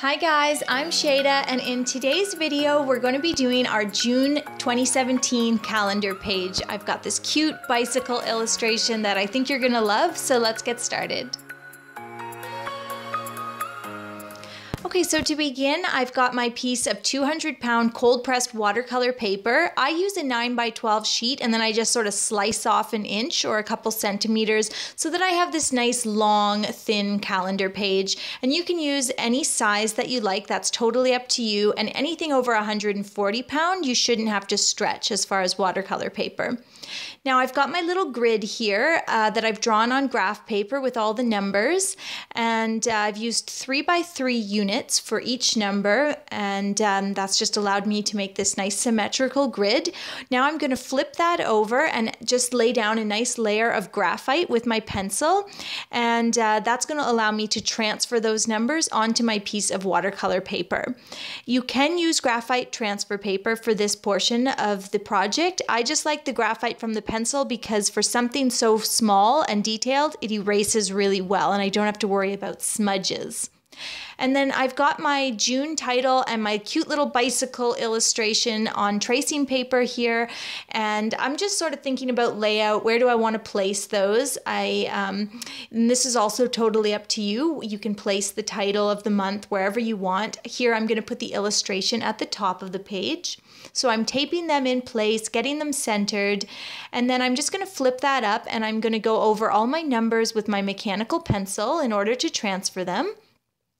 Hi guys, I'm Shayda and in today's video we're going to be doing our June 2017 calendar page. I've got this cute bicycle illustration that I think you're going to love, so let's get started. Okay, so to begin, I've got my piece of 200 pound cold pressed watercolor paper. I use a 9 by 12 sheet and then I just sort of slice off an inch or a couple centimeters so that I have this nice long thin calendar page. And you can use any size that you like, that's totally up to you. And anything over 140 pound, you shouldn't have to stretch as far as watercolor paper. Now I've got my little grid here uh, that I've drawn on graph paper with all the numbers and uh, I've used three by three units for each number and um, that's just allowed me to make this nice symmetrical grid. Now I'm going to flip that over and just lay down a nice layer of graphite with my pencil and uh, that's going to allow me to transfer those numbers onto my piece of watercolor paper. You can use graphite transfer paper for this portion of the project. I just like the graphite from the pencil because for something so small and detailed, it erases really well and I don't have to worry about smudges. And then I've got my June title and my cute little bicycle illustration on tracing paper here. And I'm just sort of thinking about layout. Where do I want to place those? I um, this is also totally up to you. You can place the title of the month wherever you want. Here I'm going to put the illustration at the top of the page. So I'm taping them in place, getting them centered, and then I'm just going to flip that up and I'm going to go over all my numbers with my mechanical pencil in order to transfer them.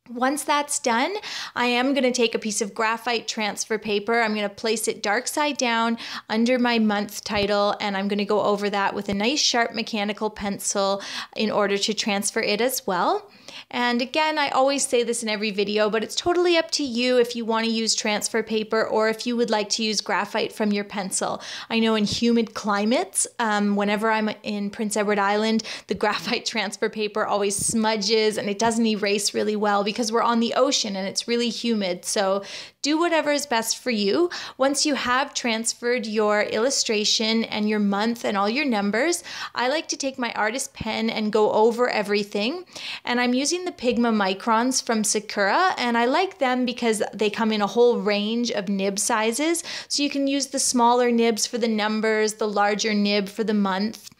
Once that's done, I am going to take a piece of graphite transfer paper. I'm going to place it dark side down under my month title and I'm going to go over that with a nice sharp mechanical pencil in order to transfer it as well. And again, I always say this in every video, but it's totally up to you if you want to use transfer paper or if you would like to use graphite from your pencil. I know in humid climates, um, whenever I'm in Prince Edward Island, the graphite transfer paper always smudges and it doesn't erase really well because we're on the ocean and it's really humid. So do whatever is best for you. Once you have transferred your illustration and your month and all your numbers, I like to take my artist pen and go over everything. And I'm using the Pigma Microns from Sakura, and I like them because they come in a whole range of nib sizes. So you can use the smaller nibs for the numbers, the larger nib for the month.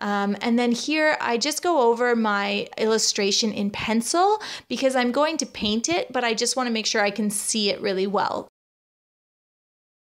Um, and then here I just go over my illustration in pencil because I'm going to paint it, but I just want to make sure I can see it really well.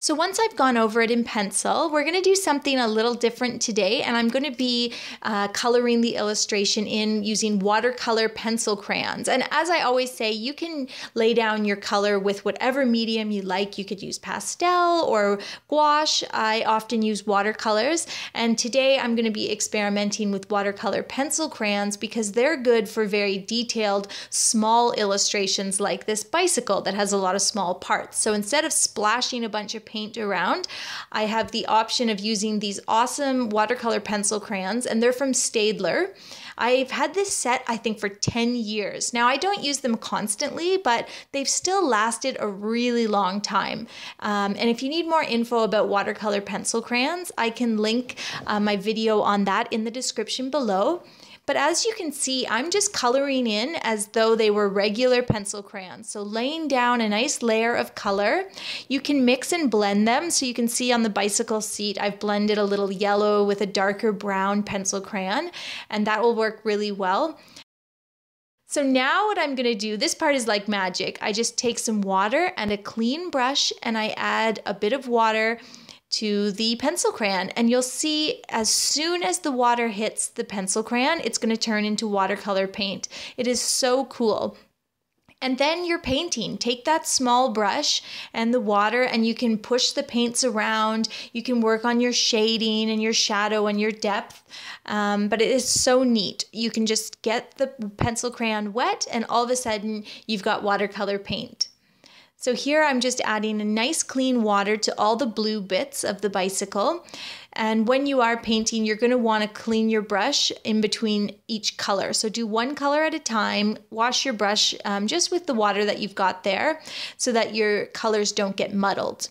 So once I've gone over it in pencil, we're going to do something a little different today, and I'm going to be uh, coloring the illustration in using watercolor pencil crayons. And as I always say, you can lay down your color with whatever medium you like. You could use pastel or gouache. I often use watercolors, and today I'm going to be experimenting with watercolor pencil crayons because they're good for very detailed, small illustrations like this bicycle that has a lot of small parts. So instead of splashing a bunch of paint around, I have the option of using these awesome watercolor pencil crayons, and they're from Staedtler. I've had this set, I think, for 10 years. Now, I don't use them constantly, but they've still lasted a really long time. Um, and if you need more info about watercolor pencil crayons, I can link uh, my video on that in the description below. But as you can see, I'm just coloring in as though they were regular pencil crayons. So laying down a nice layer of color. You can mix and blend them. So you can see on the bicycle seat, I've blended a little yellow with a darker brown pencil crayon, and that will work really well. So now what I'm gonna do, this part is like magic. I just take some water and a clean brush and I add a bit of water to the pencil crayon and you'll see as soon as the water hits the pencil crayon, it's going to turn into watercolor paint. It is so cool. And then you're painting. Take that small brush and the water, and you can push the paints around. You can work on your shading and your shadow and your depth. Um, but it is so neat. You can just get the pencil crayon wet, and all of a sudden, you've got watercolor paint. So here I'm just adding a nice clean water to all the blue bits of the bicycle. And when you are painting, you're going to want to clean your brush in between each color. So do one color at a time, wash your brush um, just with the water that you've got there so that your colors don't get muddled.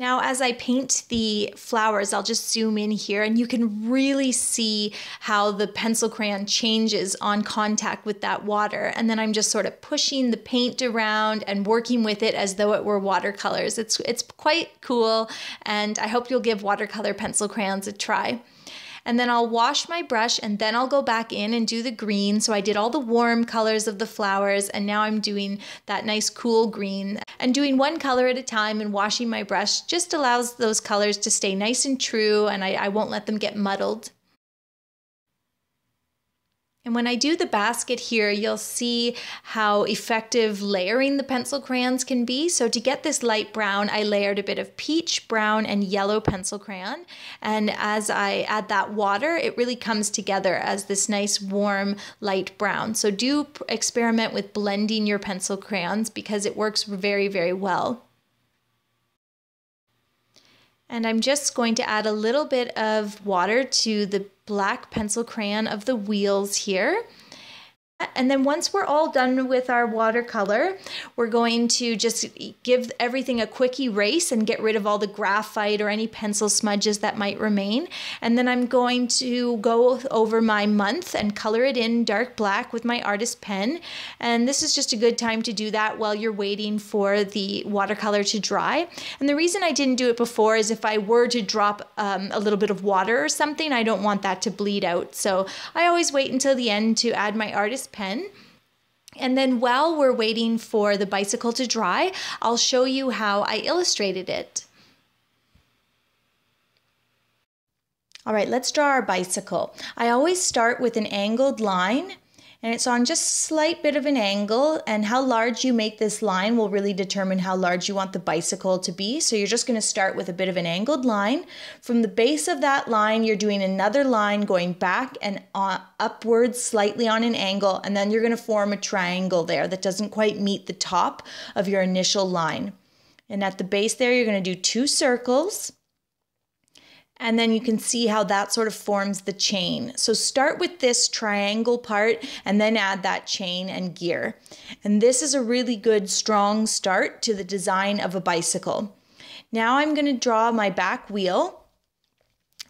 Now, as I paint the flowers, I'll just zoom in here and you can really see how the pencil crayon changes on contact with that water. And then I'm just sort of pushing the paint around and working with it as though it were watercolors. It's, it's quite cool and I hope you'll give watercolor pencil crayons a try and then I'll wash my brush and then I'll go back in and do the green. So I did all the warm colors of the flowers and now I'm doing that nice cool green and doing one color at a time and washing my brush just allows those colors to stay nice and true and I, I won't let them get muddled. And when I do the basket here, you'll see how effective layering the pencil crayons can be. So to get this light brown, I layered a bit of peach, brown, and yellow pencil crayon. And as I add that water, it really comes together as this nice warm light brown. So do experiment with blending your pencil crayons because it works very, very well. And I'm just going to add a little bit of water to the black pencil crayon of the wheels here. And then once we're all done with our watercolor, we're going to just give everything a quick erase and get rid of all the graphite or any pencil smudges that might remain. And then I'm going to go over my month and color it in dark black with my artist pen. And this is just a good time to do that while you're waiting for the watercolor to dry. And the reason I didn't do it before is if I were to drop um, a little bit of water or something, I don't want that to bleed out. So I always wait until the end to add my artist pen. And then while we're waiting for the bicycle to dry, I'll show you how I illustrated it. All right, let's draw our bicycle. I always start with an angled line and it's on just a slight bit of an angle and how large you make this line will really determine how large you want the bicycle to be. So you're just going to start with a bit of an angled line. From the base of that line, you're doing another line going back and on, upwards slightly on an angle and then you're going to form a triangle there that doesn't quite meet the top of your initial line. And at the base there, you're going to do two circles and then you can see how that sort of forms the chain. So start with this triangle part and then add that chain and gear. And this is a really good strong start to the design of a bicycle. Now I'm going to draw my back wheel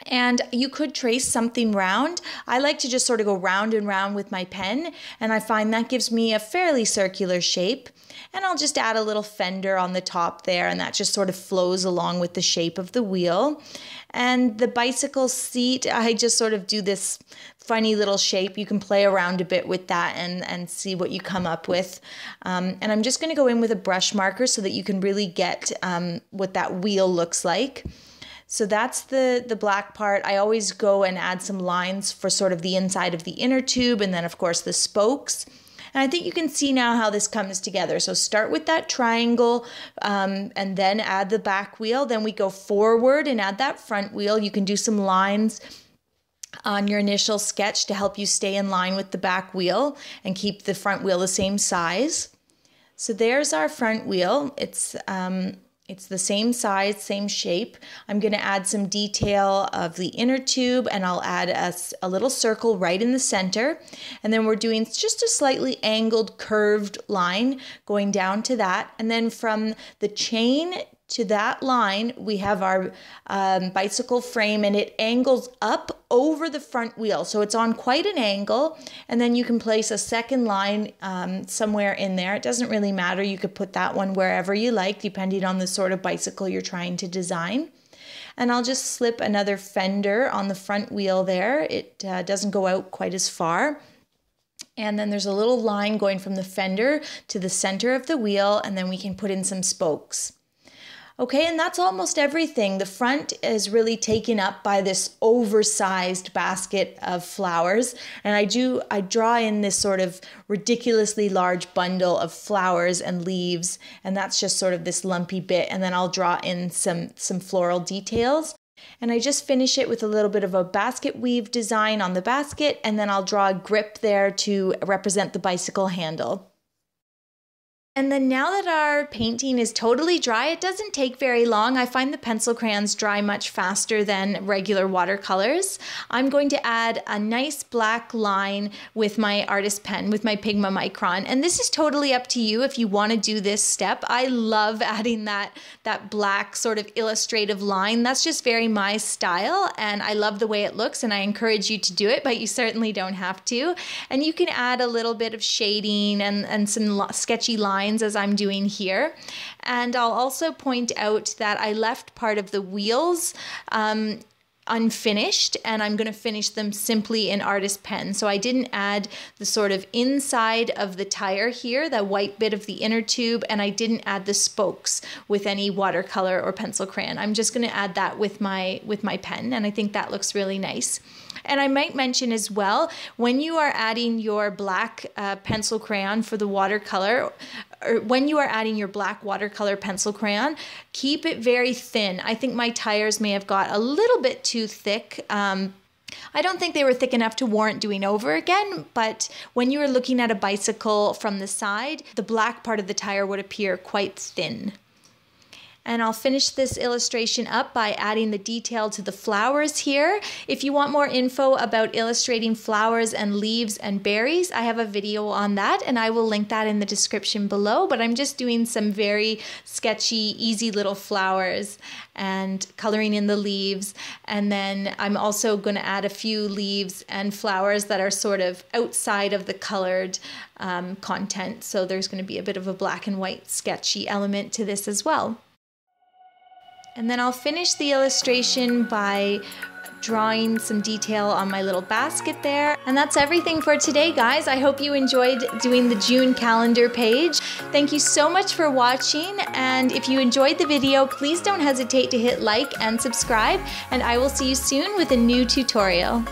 and you could trace something round. I like to just sort of go round and round with my pen, and I find that gives me a fairly circular shape. And I'll just add a little fender on the top there, and that just sort of flows along with the shape of the wheel. And the bicycle seat, I just sort of do this funny little shape. You can play around a bit with that and, and see what you come up with. Um, and I'm just going to go in with a brush marker so that you can really get um, what that wheel looks like. So that's the, the black part. I always go and add some lines for sort of the inside of the inner tube and then of course the spokes. And I think you can see now how this comes together. So start with that triangle um, and then add the back wheel. Then we go forward and add that front wheel. You can do some lines on your initial sketch to help you stay in line with the back wheel and keep the front wheel the same size. So there's our front wheel. It's um, it's the same size, same shape. I'm going to add some detail of the inner tube and I'll add a, a, little circle right in the center. And then we're doing just a slightly angled curved line going down to that. And then from the chain to that line, we have our um, bicycle frame and it angles up over the front wheel. So it's on quite an angle. And then you can place a second line um, somewhere in there. It doesn't really matter. You could put that one wherever you like, depending on the sort of bicycle you're trying to design. And I'll just slip another fender on the front wheel there. It uh, doesn't go out quite as far. And then there's a little line going from the fender to the center of the wheel, and then we can put in some spokes. Okay, and that's almost everything. The front is really taken up by this oversized basket of flowers. And I do, I draw in this sort of ridiculously large bundle of flowers and leaves. And that's just sort of this lumpy bit. And then I'll draw in some, some floral details. And I just finish it with a little bit of a basket weave design on the basket. And then I'll draw a grip there to represent the bicycle handle. And then now that our painting is totally dry, it doesn't take very long. I find the pencil crayons dry much faster than regular watercolors. I'm going to add a nice black line with my artist pen, with my Pigma Micron. And this is totally up to you if you want to do this step. I love adding that, that black sort of illustrative line. That's just very my style and I love the way it looks and I encourage you to do it, but you certainly don't have to. And you can add a little bit of shading and, and some sketchy lines lines as I'm doing here. And I'll also point out that I left part of the wheels um, unfinished and I'm going to finish them simply in artist pen. So I didn't add the sort of inside of the tire here, the white bit of the inner tube, and I didn't add the spokes with any watercolor or pencil crayon. I'm just going to add that with my with my pen and I think that looks really nice. And I might mention as well, when you are adding your black uh, pencil crayon for the watercolor, or when you are adding your black watercolor pencil crayon, keep it very thin. I think my tires may have got a little bit too thick. Um, I don't think they were thick enough to warrant doing over again, but when you were looking at a bicycle from the side, the black part of the tire would appear quite thin. And I'll finish this illustration up by adding the detail to the flowers here. If you want more info about illustrating flowers and leaves and berries, I have a video on that and I will link that in the description below. But I'm just doing some very sketchy, easy little flowers and coloring in the leaves. And then I'm also going to add a few leaves and flowers that are sort of outside of the colored um, content. So there's going to be a bit of a black and white sketchy element to this as well. And then I'll finish the illustration by drawing some detail on my little basket there. And that's everything for today, guys. I hope you enjoyed doing the June calendar page. Thank you so much for watching. And if you enjoyed the video, please don't hesitate to hit like and subscribe. And I will see you soon with a new tutorial.